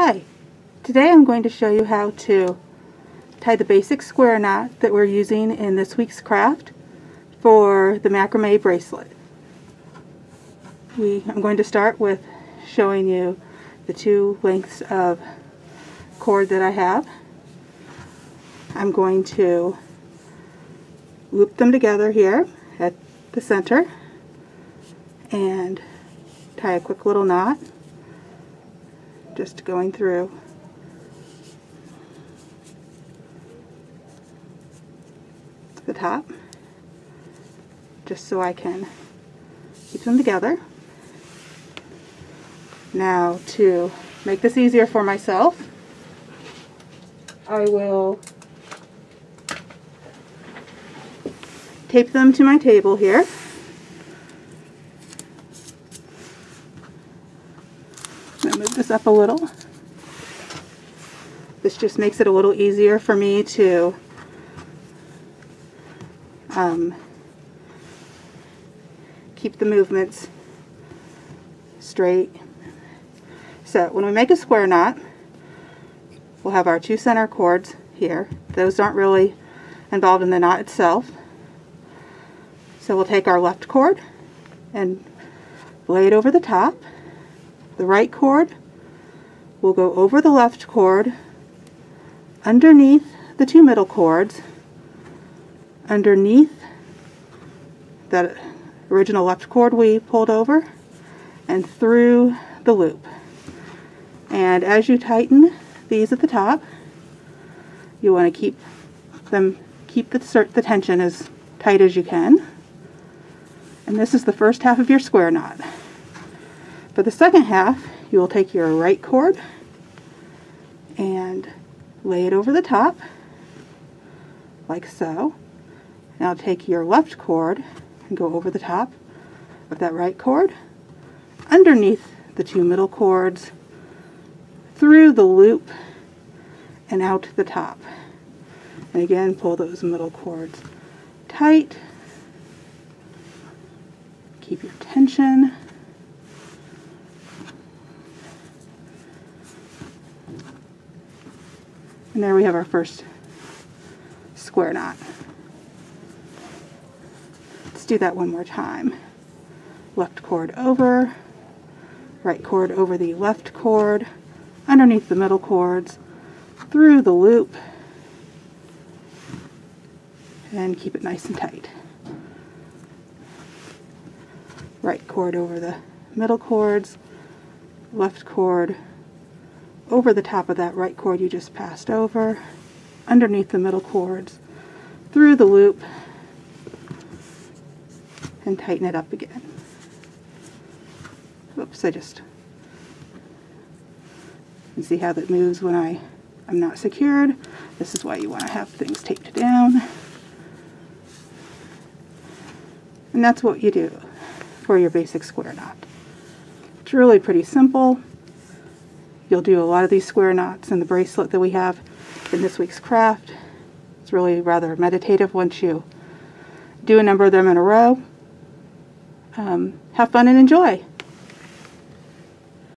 Hi, today I'm going to show you how to tie the basic square knot that we're using in this week's craft for the macrame bracelet. We, I'm going to start with showing you the two lengths of cord that I have. I'm going to loop them together here at the center and tie a quick little knot just going through the top just so I can keep them together. Now to make this easier for myself I will tape them to my table here. I'm going to move this up a little. This just makes it a little easier for me to um, keep the movements straight. So when we make a square knot, we'll have our two center cords here. Those aren't really involved in the knot itself. So we'll take our left cord and lay it over the top. The right cord will go over the left cord, underneath the two middle cords, underneath that original left cord we pulled over, and through the loop. And as you tighten these at the top, you want to keep them, keep the, the tension as tight as you can. And this is the first half of your square knot. For the second half, you will take your right cord and lay it over the top, like so. Now take your left cord and go over the top of that right cord, underneath the two middle cords, through the loop, and out the top. And again, pull those middle cords tight Keep your tension. And there we have our first square knot. Let's do that one more time. Left cord over, right cord over the left cord, underneath the middle cords, through the loop, and keep it nice and tight right cord over the middle cords, left cord over the top of that right cord you just passed over, underneath the middle cords, through the loop, and tighten it up again. Oops, I just and see how that moves when I am not secured. This is why you want to have things taped down. And that's what you do for your basic square knot. It's really pretty simple. You'll do a lot of these square knots in the bracelet that we have in this week's craft. It's really rather meditative once you do a number of them in a row. Um, have fun and enjoy.